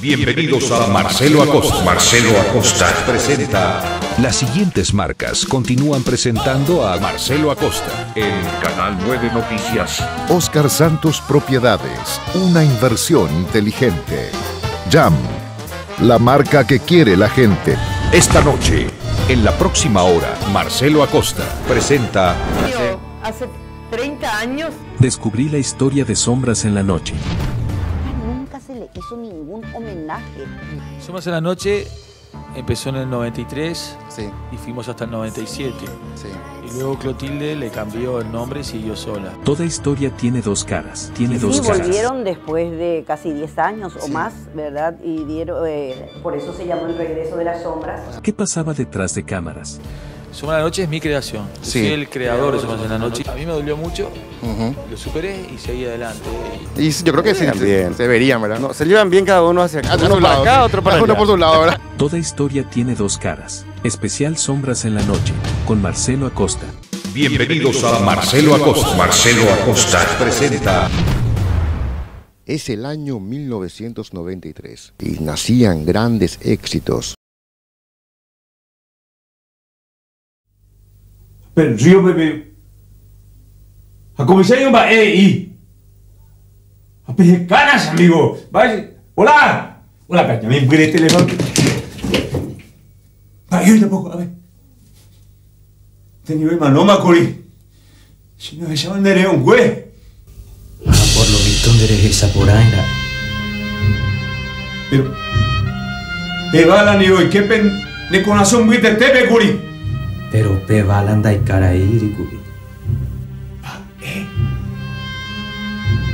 Bienvenidos a Marcelo Acosta. Marcelo Acosta presenta. Las siguientes marcas continúan presentando a Marcelo Acosta en Canal 9 Noticias. Oscar Santos Propiedades, una inversión inteligente. Jam, la marca que quiere la gente. Esta noche, en la próxima hora, Marcelo Acosta presenta. Hace 30 años Descubrí la historia de Sombras en la Noche. Hizo ningún homenaje. Sombras en la Noche empezó en el 93 Sí, y fuimos hasta el 97. sí. Y luego Clotilde le cambió el nombre y siguió sola. Toda historia tiene dos caras. Tiene dos Sí, caras. volvieron después de casi 10 años o más, ¿verdad? Y dieron, eh, por eso se llamó el regreso de las sombras. ¿Qué pasaba detrás de cámaras? Sombras en la Noche es mi creación. Yo Sí. Soy el creador de Sombras en la Noche. A mí me dolió mucho, lo superé y seguí adelante. Y yo creo que sí, Bien, se, bien. se verían, ¿verdad? No, se llevan bien cada uno hacia acá. Hacia Uno para lado, acá, sí. otro para Cada uno allá. por su lado, ¿verdad? Toda historia tiene dos caras. Especial Sombras en la Noche, con Marcelo Acosta. Bienvenidos a Marcelo Acosta. Marcelo Acosta presenta. Es el año 1993 y nacían grandes éxitos. Pero Río Bebé. A comisario va eh y. A pedir canas, amigo. Vaya. Hola. Hola, caña. Me muere el teléfono. Va, yo tampoco. A ver. Tenía el manoma, Cori. Si no, esa bandera es un güey. Ah, por lo visto eres esa por ahí, ¿no? Pero. Te va la niño y qué pen. De corazón, viste, te ve, Cori. Pero pe balanda y cara iri guri.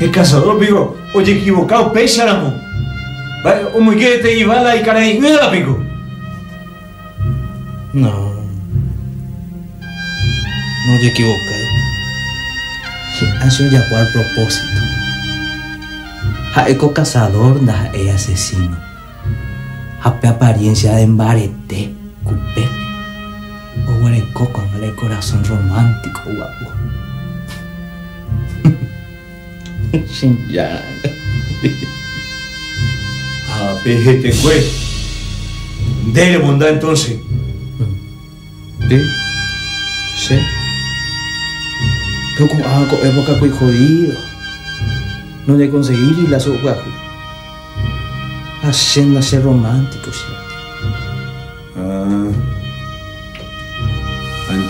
El cazador, amigo. Oye, equivocado, pésáramo. Vaya, o muy que te iba la y cara y mira, amigo. No. No te equivocas. Eso ya fue al propósito. Ja eco cazador da e asesino. Jape apariencia de embarete. Guareco con el corazón romántico, guapo. Sin ya. Ah, pejete, güey. Dele bondad entonces. Sí. Sí. Pero como ah, co- época muy jodido. No de conseguir la sopa. Haciendo ser romántico, ¿sí?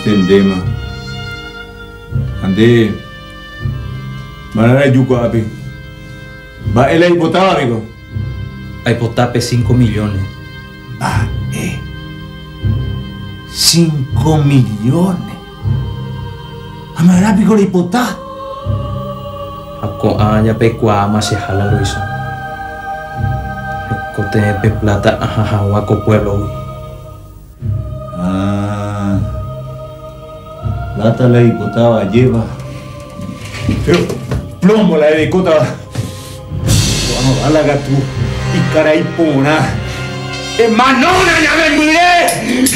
Entendemos. Ande. Manara yuko, api. Va, él ahí votaba, amigo. Hay potape 5 millones. Ah, eh. Cinco millones. Amará, pico, hipotá. Ako anya pe kuama se jala lo hizo. Ako te pe plata ajá guaco pueblo. Plata la diputaba lleva. Pero plomo la dicota. Vamos a la gatu. Y cara y pona. ¡Hermanona, ya me miré!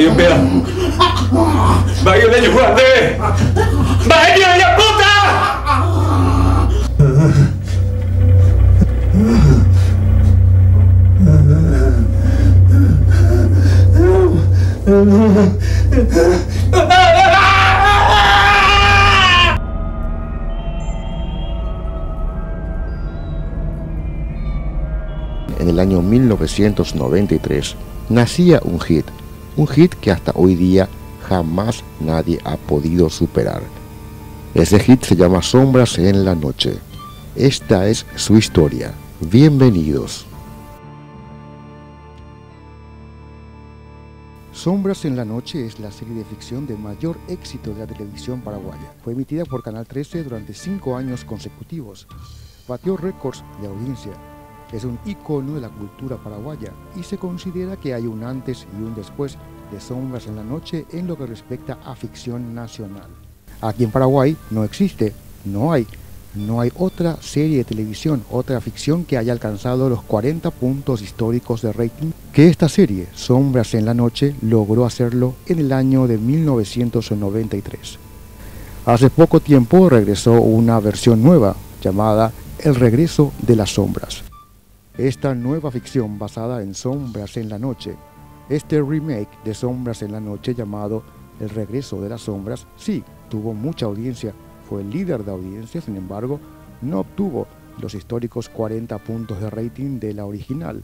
Va, yo espera. Va, yo guardé. Va, yo ya puta. En el año 1993 nacía un hit, un hit que hasta hoy día jamás nadie ha podido superar. Ese hit se llama Sombras en la Noche. Esta es su historia. Bienvenidos. Sombras en la Noche es la serie de ficción de mayor éxito de la televisión paraguaya. Fue emitida por Canal 13 durante cinco años consecutivos. Batió récords de audiencia. Es un icono de la cultura paraguaya y se considera que hay un antes y un después de Sombras en la Noche en lo que respecta a ficción nacional. Aquí en Paraguay no existe, no hay, no hay otra serie de televisión, otra ficción que haya alcanzado los 40 puntos históricos de rating que esta serie, Sombras en la Noche, logró hacerlo en el año de 1993. Hace poco tiempo regresó una versión nueva llamada El regreso de las sombras. Esta nueva ficción basada en Sombras en la Noche, este remake de Sombras en la Noche llamado El regreso de las sombras, sí, tuvo mucha audiencia fue el líder de audiencia, sin embargo, no obtuvo los históricos 40 puntos de rating de la original.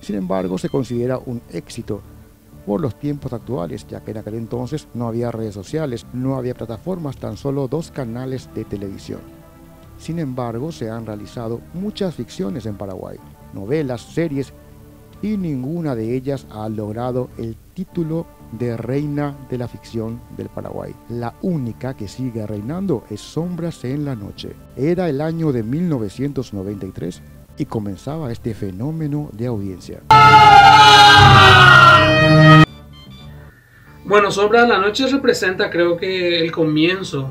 Sin embargo, se considera un éxito por los tiempos actuales, ya que en aquel entonces no había redes sociales, no había plataformas, tan solo dos canales de televisión. Sin embargo, se han realizado muchas ficciones en Paraguay, novelas, series, y ninguna de ellas ha logrado el título de reina de la ficción del Paraguay. La única que sigue reinando es Sombras en la Noche. Era el año de 1993 y comenzaba este fenómeno de audiencia. Bueno, Sombras en la Noche representa creo que el comienzo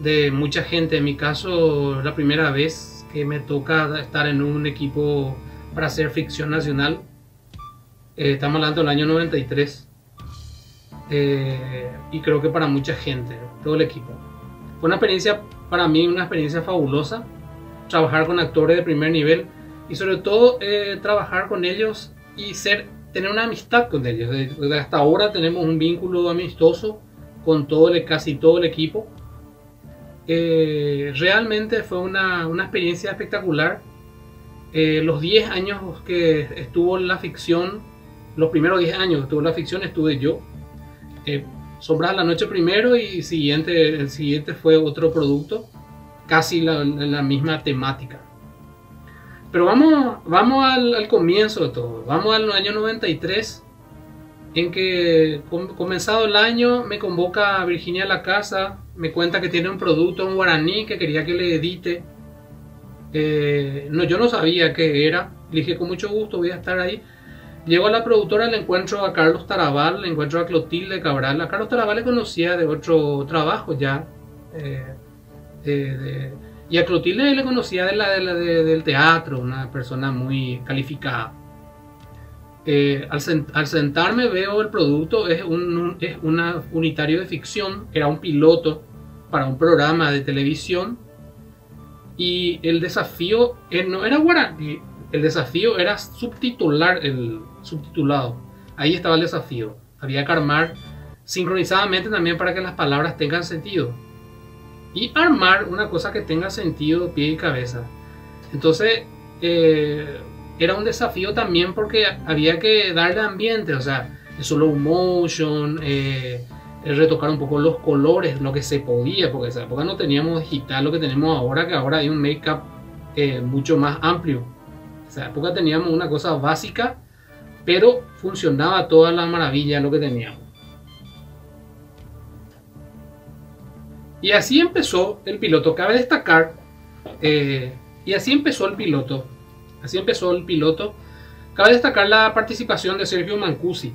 de mucha gente. En mi caso, la primera vez que me toca estar en un equipo para hacer ficción nacional. Eh, estamos hablando del año 93. Eh, y creo que para mucha gente, todo el equipo. Fue una experiencia, para mí, una experiencia fabulosa, trabajar con actores de primer nivel y sobre todo eh, trabajar con ellos y ser, tener una amistad con ellos. hasta ahora tenemos un vínculo amistoso con casi todo el equipo. Eh, realmente fue una, una experiencia espectacular. Los 10 años que estuvo en la ficción, los primeros 10 años que estuvo en la ficción, estuve yo eh, Sombras la Noche primero y siguiente, el siguiente fue otro producto, casi la, la misma temática. Pero vamos, vamos al, comienzo de todo, vamos al año 93, en que comenzado el año me convoca Virginia a la casa, me cuenta que tiene un producto en guaraní que quería que le edite. Eh, no, yo no sabía qué era, dije con mucho gusto voy a estar ahí Llego a la productora, le encuentro a Carlos Tarabal, le encuentro a Clotilde Cabral. A Carlos Tarabal le conocía de otro trabajo ya. Eh, y a Clotilde le conocía de la, del teatro, una persona muy calificada. Eh, al, sentarme veo el producto, es un, es unitario de ficción, era un piloto para un programa de televisión. Y el desafío eh, no era guaraní, el desafío era subtitular el subtitulado. Ahí estaba el desafío. Había que armar sincronizadamente también para que las palabras tengan sentido. Y armar una cosa que tenga sentido pie y cabeza. Entonces, eh, era un desafío también porque había que darle ambiente, o sea, slow motion, eh, retocar un poco los colores, lo que se podía, porque en esa época no teníamos digital lo que tenemos ahora, que ahora hay un make-up eh, mucho más amplio. En esa época teníamos una cosa básica, pero funcionaba toda la maravilla lo que teníamos. Y así empezó el piloto. Cabe destacar, eh, y así empezó el piloto. Así empezó el piloto. Cabe destacar la participación de Sergio Mancusi,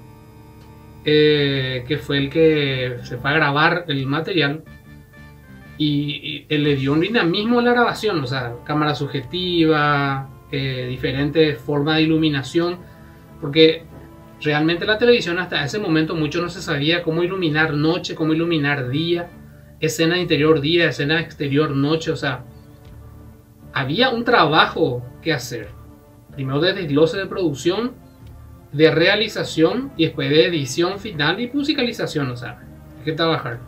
eh, que fue el que se fue a grabar el material y, él le dio un dinamismo a la grabación, o sea, cámara subjetiva, eh, diferentes formas de iluminación, porque realmente la televisión hasta ese momento mucho no se sabía cómo iluminar noche, cómo iluminar día, escena interior día, escena exterior noche, o sea, había un trabajo que hacer. Primero de desglose de producción, de realización y después de edición final y musicalización, o sea, hay que trabajar.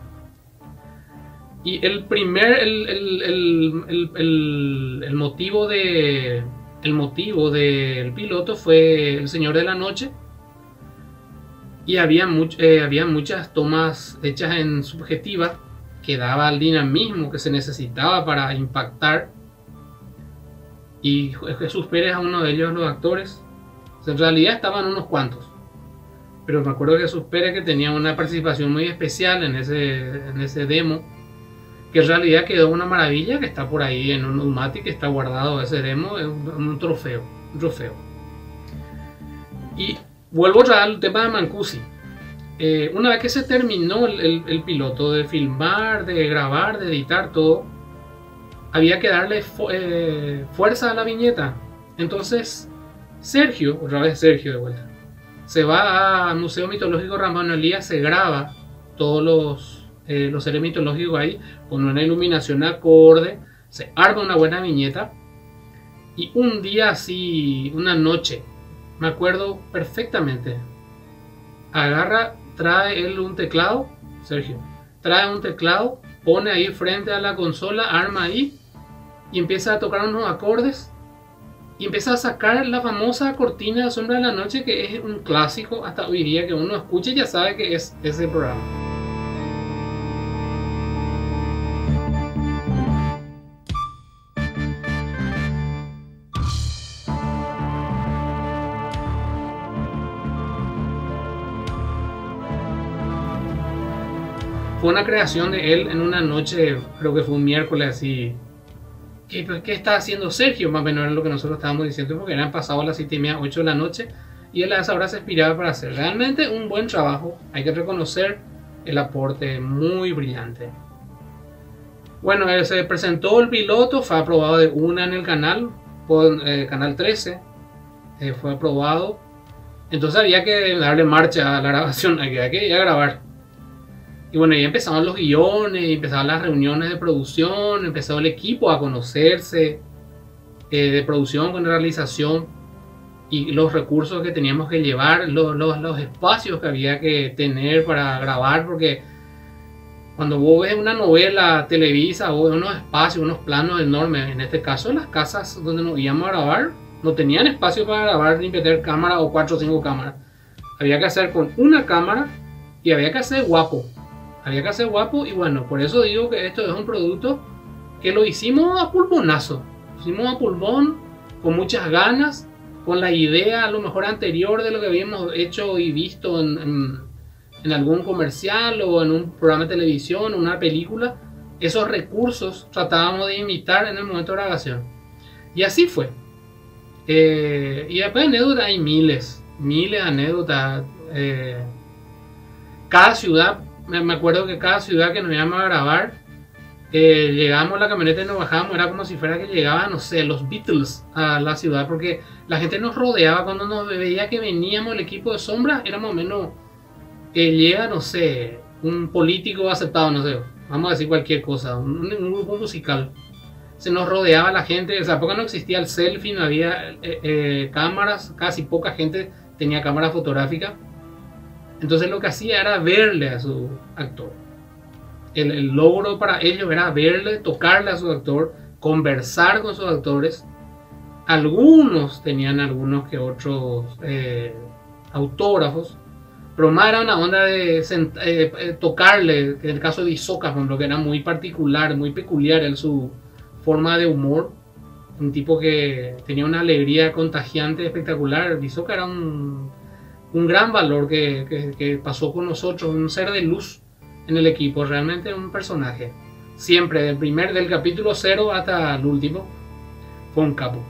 Y el primer, el motivo de, el motivo del piloto fue El Señor de la Noche. Y había, eh, había muchas tomas hechas en subjetiva que daba el dinamismo que se necesitaba para impactar. Y Jesús Pérez a uno de ellos, los actores. En realidad estaban unos cuantos. Pero me acuerdo de Jesús Pérez que tenía una participación muy especial en ese, en ese demo que en realidad quedó una maravilla que está por ahí en un Ulmati que está guardado ese demo, es un, trofeo, trofeo. Y vuelvo a al tema de Mancusi. eh, una vez que se terminó el, el- piloto de filmar, de grabar, de editar todo, había que darle eh, fuerza a la viñeta. Entonces, Sergio, otra vez Sergio de vuelta, se va al Museo Mitológico Ramón Elías, se graba todos los, eh, los seres mitológicos ahí, con una iluminación acorde, se arma una buena viñeta. Y un día así, una noche, me acuerdo perfectamente, agarra, trae él un teclado, Sergio, trae un teclado, pone ahí frente a la consola, arma ahí y empieza a tocar unos acordes y empieza a sacar la famosa cortina de Sombra de la Noche que es un clásico hasta hoy día que uno escucha y ya sabe que es ese programa. Fue una creación de él en una noche, creo que fue un miércoles así. ¿Qué, qué está haciendo Sergio? Más o menos era lo que nosotros estábamos diciendo, porque eran pasado las 7 y media, 8 de la noche, y él a esa hora se inspiraba para hacer realmente un buen trabajo. Hay que reconocer el aporte muy brillante. Bueno, eh, se presentó el piloto, fue aprobado de una en el canal, por eh, Canal 13, eh, fue aprobado. Entonces había que darle marcha a la grabación, había que ir a grabar. Y bueno, ya empezaban los guiones, y empezaban las reuniones de producción, empezó el equipo a conocerse, eh, de producción con realización, y los recursos que teníamos que llevar, los, los, los espacios que había que tener para grabar, porque cuando vos ves una novela televisa, vos ves unos espacios, unos planos enormes, en este caso las casas donde nos íbamos a grabar, no tenían espacio para grabar ni meter cámara o cuatro o cinco cámaras. Había que hacer con una cámara y había que hacer guapo. Había que hacer guapo y bueno, por eso digo que esto es un producto que lo hicimos a pulmonazo. Hicimos a pulmón, con muchas ganas, con la idea a lo mejor anterior de lo que habíamos hecho y visto en, en, en algún comercial o en un programa de televisión, una película. Esos recursos tratábamos de imitar en el momento de grabación. Y así fue. Eh, y después de anécdotas hay miles, miles de anécdotas. Eh, cada ciudad, me, acuerdo que cada ciudad que nos íbamos a grabar, eh, llegábamos la camioneta y nos bajábamos, era como si fuera que llegaban, no sé, los Beatles a la ciudad, porque la gente nos rodeaba cuando nos veía que veníamos el equipo de sombra, era más o menos que llega, no sé, un político aceptado, no sé, vamos a decir cualquier cosa, un, un grupo musical. Se nos rodeaba la gente, o sea, porque no existía el selfie, no había eh, eh, cámaras, casi poca gente tenía cámara fotográfica. Entonces lo que hacía era verle a su actor. El, el, logro para ellos era verle, tocarle a su actor, conversar con sus actores. Algunos tenían algunos que otros eh, autógrafos, pero más era una onda de eh, tocarle, en el caso de Isoca, por ejemplo, que era muy particular, muy peculiar en su forma de humor. Un tipo que tenía una alegría contagiante, espectacular. Isoca era un, un gran valor que, que, pasó con nosotros, un ser de luz en el equipo, realmente un personaje. Siempre, del primer, del capítulo 0 hasta el último, fue un capo.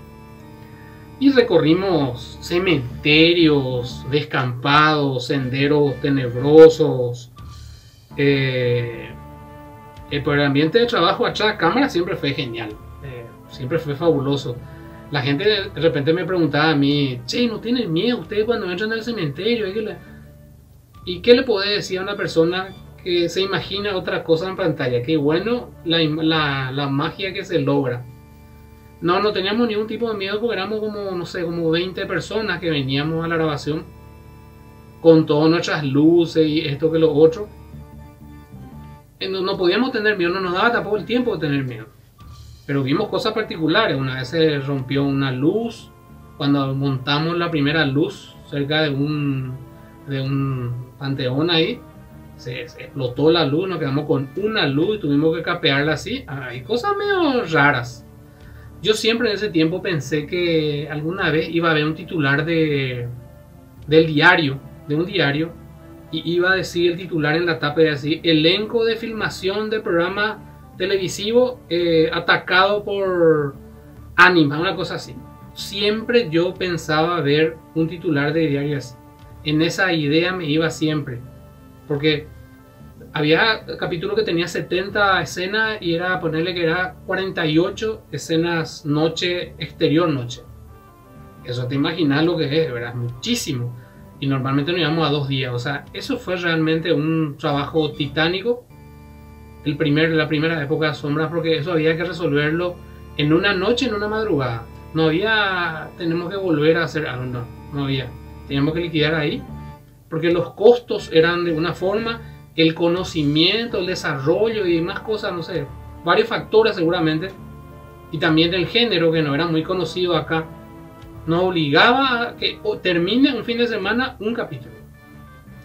Y recorrimos cementerios, descampados, senderos tenebrosos. Eh, eh, el ambiente de trabajo de cámara siempre fue genial, eh, siempre fue fabuloso. La gente de repente me preguntaba a mí, che, ¿no tienen miedo ustedes cuando entran al cementerio? ¿Y qué le puede decir a una persona que se imagina otra cosa en pantalla? Que bueno, la, la, la, magia que se logra. No, no teníamos ningún tipo de miedo porque éramos como, no sé, como 20 personas que veníamos a la grabación con todas nuestras luces y esto que lo otro. No, no podíamos tener miedo, no nos daba tampoco el tiempo de tener miedo. Pero vimos cosas particulares. Una vez se rompió una luz cuando montamos la primera luz cerca de un, de un panteón ahí. Se, explotó la luz, nos quedamos con una luz y tuvimos que capearla así. Hay cosas medio raras. Yo siempre en ese tiempo pensé que alguna vez iba a haber un titular de, del diario, de un diario, y iba a decir el titular en la tapa de así, elenco de filmación de programa televisivo eh, atacado por Anima, una cosa así. Siempre yo pensaba ver un titular de diario así. En esa idea me iba siempre. Porque había capítulos que tenía 70 escenas y era ponerle que era 48 escenas noche, exterior noche. Eso te imaginas lo que es, ¿verdad? Muchísimo. Y normalmente nos íbamos a dos días. O sea, eso fue realmente un trabajo titánico. El primer, la primera época de sombras, porque eso había que resolverlo en una noche, en una madrugada. No había, tenemos que volver a hacer algo, no, no había. Teníamos que liquidar ahí, porque los costos eran de una forma, el conocimiento, el desarrollo y demás cosas, no sé, varios factores seguramente, y también el género que no era muy conocido acá, nos obligaba a que termine un fin de semana un capítulo.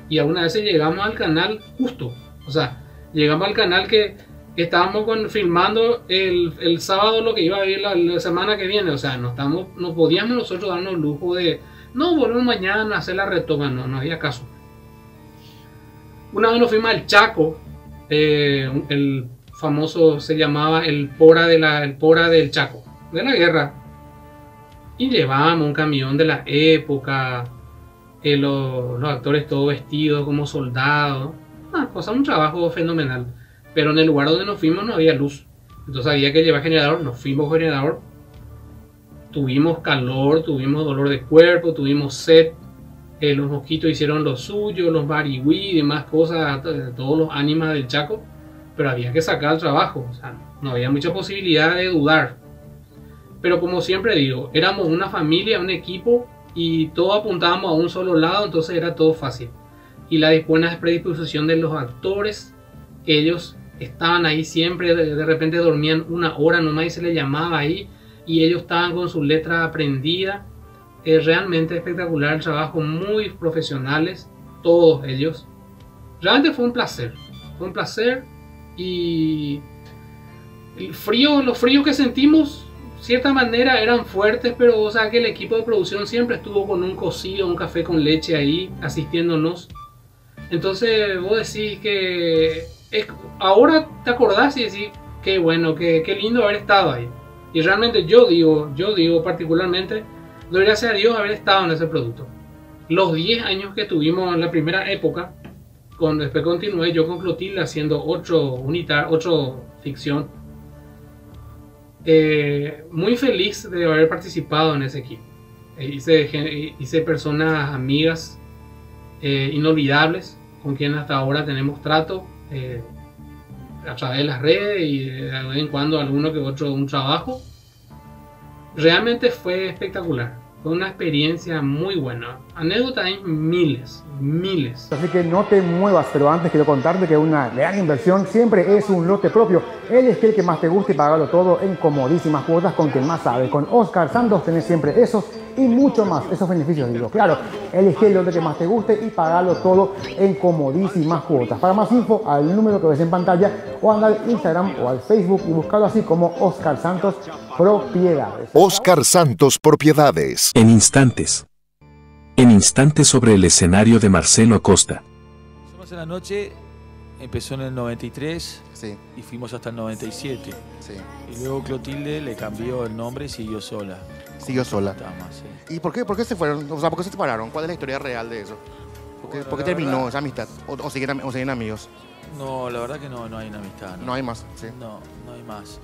Y algunas veces llegamos al canal justo, o sea, llegamos al canal que estábamos filmando el, sábado lo que iba a ir la, semana que viene. O sea, no, estamos, no podíamos nosotros darnos el lujo de, no, volvemos mañana a hacer la retoma. No, no había caso. Una vez nos fuimos al Chaco, eh, el famoso se llamaba el Pora, de Pora del Chaco, de la guerra. Y llevábamos un camión de la época, eh, los, los, actores todos vestidos como soldados. Una cosa, un trabajo fenomenal. Pero en el lugar donde nos fuimos no había luz. Entonces había que llevar generador, nos fuimos con generador. Tuvimos calor, tuvimos dolor de cuerpo, tuvimos sed. Eh, los mosquitos hicieron lo suyo, los barigüí y demás cosas, todos los ánimas del Chaco. Pero había que sacar el trabajo, o sea, no había mucha posibilidad de dudar. Pero como siempre digo, éramos una familia, un equipo y todos apuntábamos a un solo lado, entonces era todo fácil. Y la buena predisposición de los actores, ellos estaban ahí siempre, de, repente dormían una hora nomás y se les llamaba ahí y ellos estaban con su letra aprendida. Es realmente espectacular el trabajo, muy profesionales, todos ellos. Realmente fue un placer, fue un placer y el frío, los fríos que sentimos, cierta manera eran fuertes, pero o sea que el equipo de producción siempre estuvo con un cocido, un café con leche ahí, asistiéndonos. Entonces vos decís que ahora te acordás y decís, qué bueno, qué, qué, lindo haber estado ahí. Y realmente yo digo, yo digo particularmente, doy gracias a Dios haber estado en ese producto. Los 10 años que tuvimos en la primera época, con, después continué yo con Clotilde haciendo otro unitar, otro ficción. Eh, muy feliz de haber participado en ese equipo. Eh, hice, hice personas amigas eh, inolvidables con quienes hasta ahora tenemos trato eh, a través de las redes y de vez en cuando alguno que otro un trabajo. Realmente fue espectacular. Fue una experiencia muy buena. Anécdotas hay miles, miles. Así que no te muevas, pero antes quiero contarte que una gran inversión siempre es un lote propio. Elige el que más te guste y pagarlo todo en comodísimas cuotas con quien más sabe. Con Oscar Santos tenés siempre esos y mucho más. Esos beneficios, digo. Claro, elige el lote que más te guste y pagarlo todo en comodísimas cuotas. Para más info, al número que ves en pantalla o anda al Instagram o al Facebook y buscarlo así como Oscar Santos Propiedades. Oscar Santos Propiedades. En instantes. En instantes sobre el escenario de Marcelo Acosta. Somos en la noche, empezó en el 93 Sí, y fuimos hasta el 97. sí. Y luego Clotilde le cambió el nombre y siguió sola. Siguió sola. Sí. ¿Y por qué, por qué se fueron? O sea, ¿por qué se separaron? ¿Cuál es la historia real de eso? ¿Por qué, Bueno, por qué la terminó verdad- esa amistad? ¿O, o siguen, am- o siguen amigos? No, la verdad que no, no hay una amistad. No hay más, sí. No, no hay más.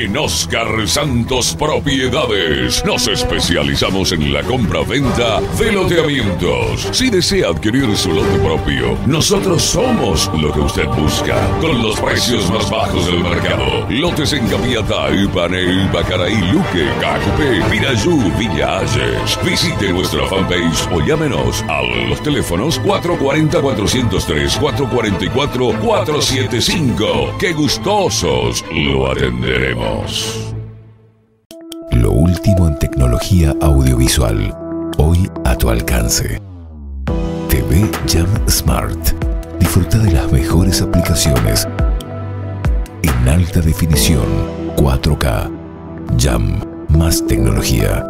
En Oscar Santos Propiedades nos especializamos en la compra-venta de loteamientos. Si desea adquirir su lote propio, nosotros somos lo que usted busca, con los precios más bajos del mercado. Lotes en Capiatá, Ipanel, Bacaraí, Luque, Cacupé, Pirayú, Villa Ayes. Visite nuestra fanpage o llámenos a los teléfonos 440-403, 444-475. ¡Qué gustosos lo atenderemos! Lo último en tecnología audiovisual, hoy a tu alcance. TV Jam Smart. Disfruta de las mejores aplicaciones en alta definición 4K. Jam, más tecnología.